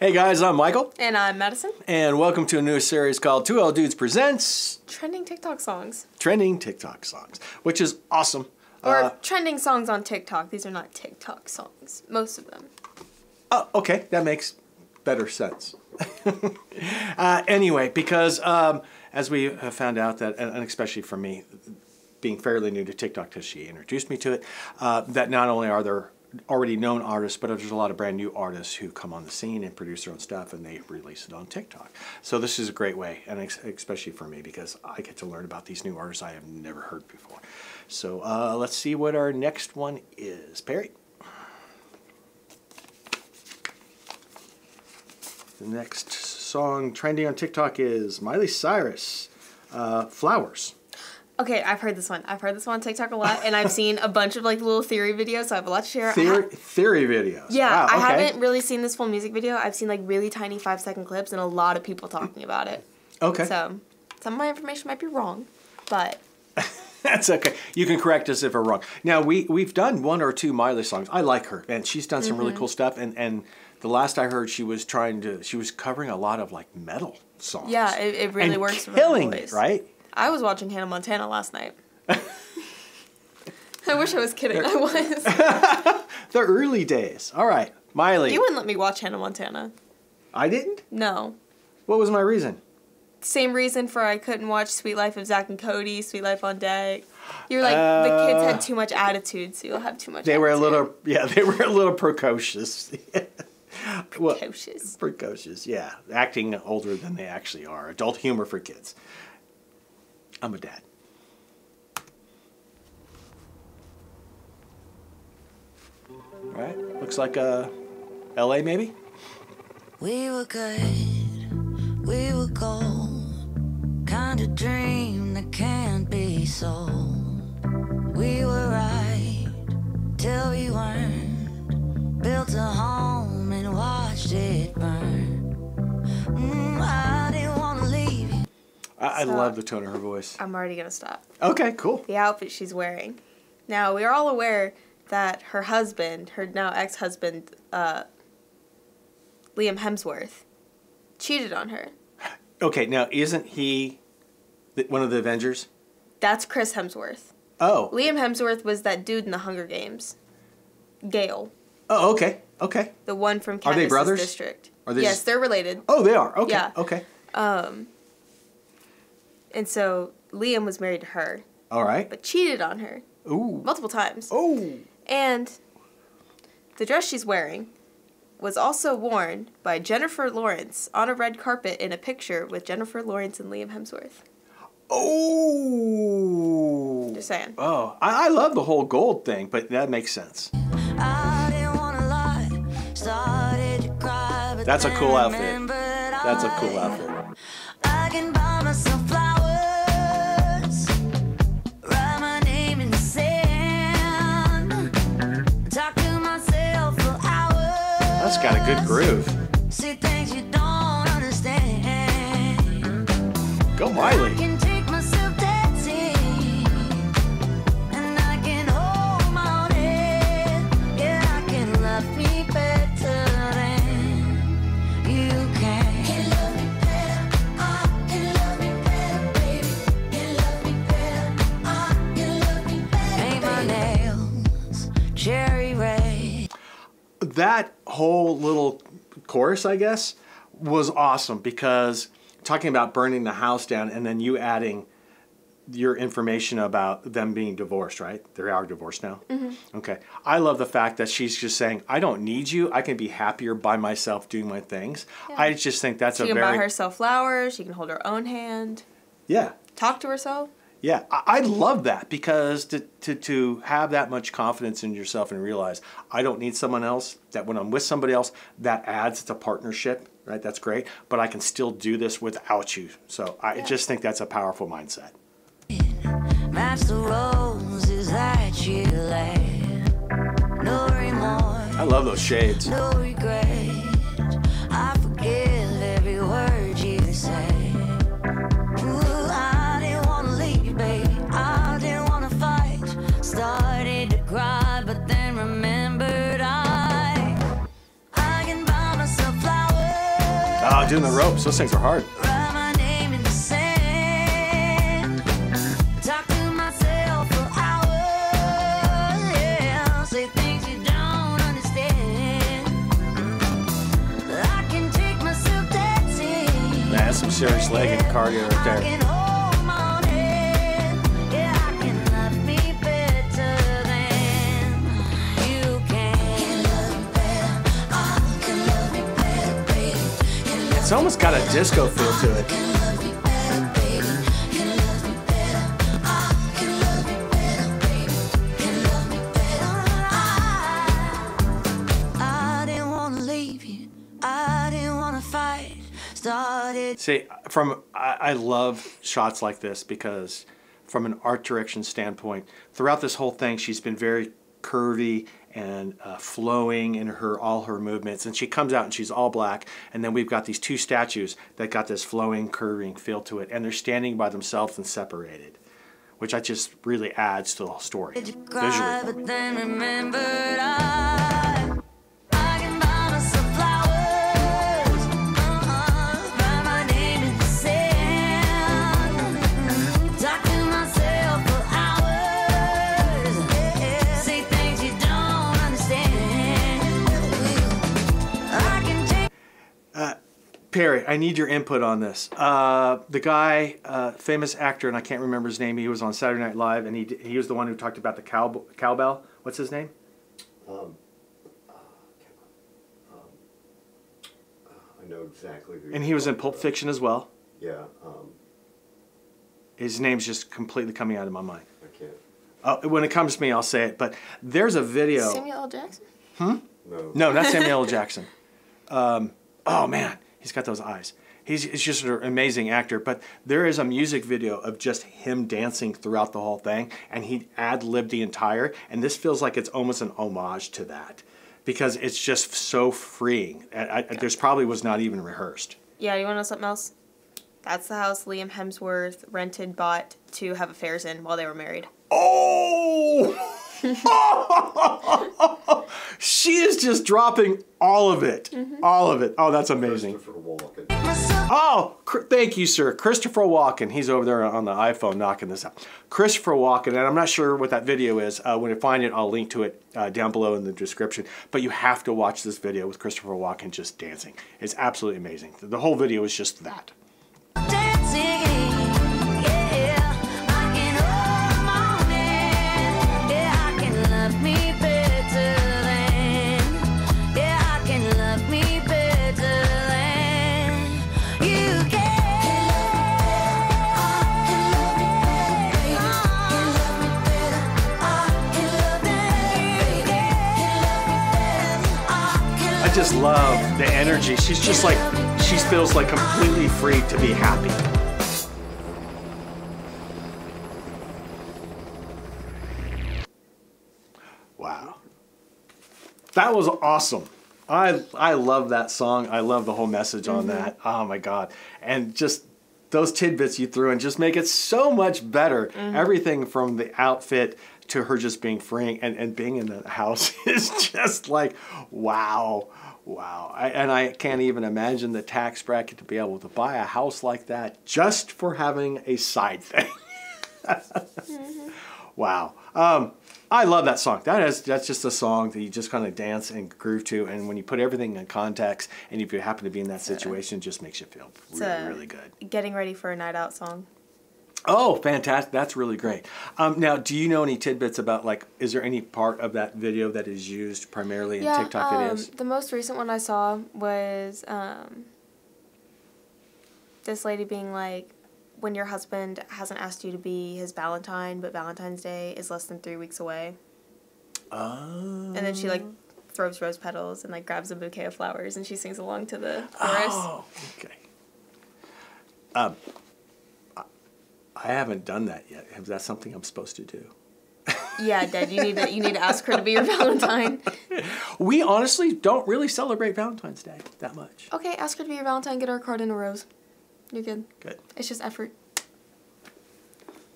Hey guys, I'm Michael, And I'm Madison. and welcome to a new series called Two Old Dudes Presents Trending TikTok songs. Trending TikTok Songs, which is awesome. Or Uh, trending songs on TikTok. These are not TikTok songs. Most of them. oh, okay, that makes better sense. uh, anyway, because um, as we have found out that, and and especially for me, being fairly new to TikTok because she introduced me to it, uh, that not only are there already known artists, but there's a lot of brand new artists who come on the scene and produce their own stuff and they release it on TikTok. So this is a great way, and especially for me because I get to learn about these new artists I have never heard before. So uh, let's see what our next one is. Perry. The next song trending on TikTok is Miley Cyrus, uh, "Flowers." Okay, I've heard this one. I've heard this one on TikTok a lot, and I've seen a bunch of like little theory videos, so I have a lot to share. Theory, ha- theory videos. yeah, Wow, I haven't really seen this full music video. I've seen like really tiny five second clips and a lot of people talking about it. Okay, So some of my information might be wrong, but that's okay. You can correct us if we're wrong. Now we we've done one or two Miley songs. I like her, and she's done some Mm-hmm. really cool stuff. And and the last I heard, she was trying to she was covering a lot of like metal songs. yeah, it, it really and works for killing her it, right? I was watching Hannah Montana last night. I wish I was kidding. I was. The early days. All right, Miley. You wouldn't let me watch Hannah Montana. I didn't. No. What was my reason? Same reason for I couldn't watch Suite Life of Zack and Cody, Suite Life on Deck. You're like the kids had too much attitude, so you'll have too much. Uh. They were a little yeah. They were a little precocious. Well, precocious. precocious, yeah. Acting older than they actually are. Adult humor for kids. I'm a dad. Right? Looks like uh, L.A. maybe. We were good, we were gold. Kind of dream that can't be sold. We were right till we weren't. Built a home and watched it I, I love the tone of her voice. I'm already gonna stop. Okay, cool. The outfit she's wearing. Now we are all aware that her husband, her now ex-husband, uh, Liam Hemsworth, cheated on her. Okay, now isn't he one of the Avengers? That's Chris Hemsworth. Oh. Liam Hemsworth was that dude in the Hunger Games. Gale, Oh, okay, okay. the one from Are they brothers? district. Are they yes, just- they're related. Oh, they are. Okay, Yeah. okay. Um, and so Liam was married to her, All right. but cheated on her Ooh. multiple times. Oh. And the dress she's wearing was also worn by Jennifer Lawrence on a red carpet in a picture with Jennifer Lawrence and Liam Hemsworth. Oh. Just saying. Oh, I, I love the whole gold thing, but that makes sense. I didn't want to lie. Started to cry, but That's a cool outfit. That's a cool I- outfit. Got a good groove. See things you don't understand. Go Miley. Whole little chorus, I guess, was awesome because talking about burning the house down and then you adding your information about them being divorced, right? They are divorced now. Mm-hmm. Okay. I love the fact that she's just saying, I don't need you. I can be happier by myself doing my things. I just think that's She a can very. buy herself flowers. She can hold her own hand. Yeah. Talk to herself. Yeah, I, I love that because to, to, to have that much confidence in yourself and realize I don't need someone else, that when I'm with somebody else, that adds, it's a partnership, right? That's great, but I can still do this without you. So I just think that's a powerful mindset. Match the roses that you laid. No remorse. I love those shades. no doing the ropes. Those things are hard. Write my name in the sand. Talk to myself for hours. Yeah, say things you don't understand. I can take myself dancing. That's some serious leg and cardio right there. It's almost got a disco feel to it. See, from I, I love shots like this because, from an art direction standpoint, throughout this whole thing, she's been very curvy and uh, flowing in her all her movements. And she comes out and she's all black, and then we've got these two statues that got this flowing, curving feel to it, and they're standing by themselves and separated, which I just really adds to the whole story Did you cry, visually. Perry, I need your input on this. Uh, the guy, uh, famous actor, and I can't remember his name. He was on Saturday Night Live, and he he was the one who talked about the cow cowbell. What's his name? Um, uh. Um, uh, I know exactly who. And he was in Pulp about. Fiction as well. Yeah, um, His name's just completely coming out of my mind. I can't. Uh, when it comes to me, I'll say it. But there's a video. Samuel L. Jackson. No. No, not Samuel L. Jackson. Um, oh man, he's got those eyes. He's, he's just an amazing actor. But there is a music video of just him dancing throughout the whole thing, and he ad libbed the entire. And this feels like it's almost an homage to that because it's just so freeing. I, I, There's probably was not even rehearsed. Yeah, you want to know something else? That's the house Liam Hemsworth rented, bought to have affairs in while they were married. Oh! she is just dropping all of it. All of it. Oh, that's amazing. Christopher Walken. Oh, cr- thank you, sir. Christopher Walken. He's over there on the iPhone knocking this out. Christopher Walken, and I'm not sure what that video is. Uh, when I find it, I'll link to it uh, down below in the description. But you have to watch this video with Christopher Walken just dancing. It's absolutely amazing. The whole video is just that. dancing. I just love the energy. She's just like, she feels like completely free to be happy. Wow. That was awesome. I I love that song. I love the whole message on mm-hmm. that. Oh my god. And just those tidbits you threw in just make it so much better. Mm-hmm. Everything from the outfit to her just being freeing and, and being in the house is just like wow. Wow. I, and I can't even imagine the tax bracket to be able to buy a house like that just for having a side thing. Wow. Um, I love that song. That is that's just a song that you just kind of dance and groove to, and when you put everything in context, and if you happen to be in that situation, it just makes you feel really, really good. Getting ready for a night out song. Oh, fantastic! That's really great. Um, now, do you know any tidbits about like, is there any part of that video that is used primarily in TikTok? um, is. The most recent one I saw was um, this lady being like, when your husband hasn't asked you to be his Valentine, but Valentine's Day is less than three weeks away. Oh. And then she like throws rose petals and like grabs a bouquet of flowers and she sings along to the chorus. Oh, okay. Um, I haven't done that yet. Is that something I'm supposed to do? Yeah, Dad, you need to you need to ask her to be your Valentine. We honestly don't really celebrate Valentine's Day that much. Okay, ask her to be your Valentine. Get her a card and a rose. You're good. Good. It's just effort.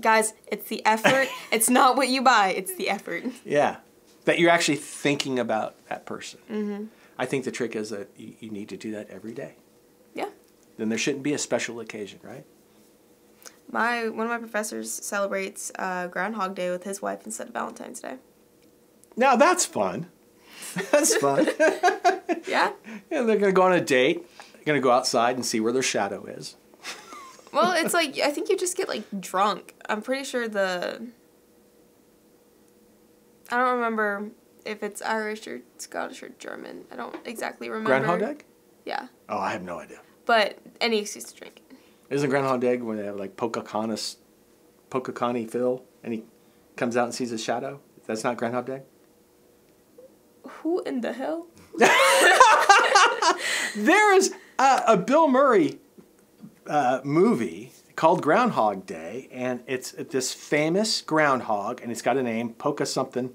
Guys, it's the effort. it's not what you buy. It's the effort. Yeah, that you're actually thinking about that person. Mm-hmm. I think the trick is that you, you need to do that every day. Yeah. then there shouldn't be a special occasion, right? My one of my professors celebrates uh, Groundhog Day with his wife instead of Valentine's Day. Now that's fun. That's fun. Yeah. and they're gonna go on a date. They're gonna go outside and see where their shadow is. Well, it's like I think you just get like drunk. I'm pretty sure the. I don't remember if it's Irish or Scottish or German. I don't exactly remember. Groundhog Day? Yeah, Oh, I have no idea. but any excuse to drink. Isn't Groundhog Day when they have like Pocahontas, Pocahontas Phil, and he comes out and sees his shadow? That's not Groundhog Day. Who in the hell? There is a, a Bill Murray uh, movie called Groundhog Day, and it's this famous groundhog, and it's got a name, Poca something,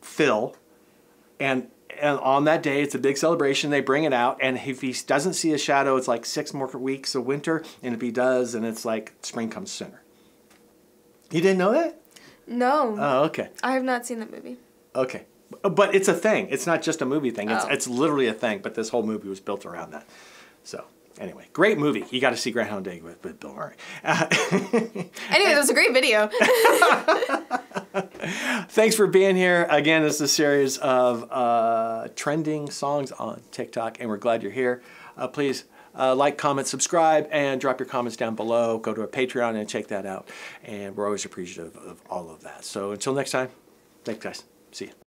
Phil, and and on that day it's a big celebration. They bring it out, and if he doesn't see a shadow, it's like six more weeks of winter, and if he does, then it's like spring comes sooner. You didn't know that? No, Oh, okay. I have not seen that movie. Okay. But it's a thing. It's not just a movie thing. It's, Oh. it's literally a thing, but this whole movie was built around that. So, anyway, great movie. You got to see Groundhog Day with, with Bill Murray. Uh, Anyway, that was a great video. thanks for being here. Again, this is a series of uh, trending songs on TikTok, and we're glad you're here. Uh, please uh, like, comment, subscribe, and drop your comments down below. Go to our Patreon and check that out. And we're always appreciative of all of that. So, until next time, thanks, guys. See you.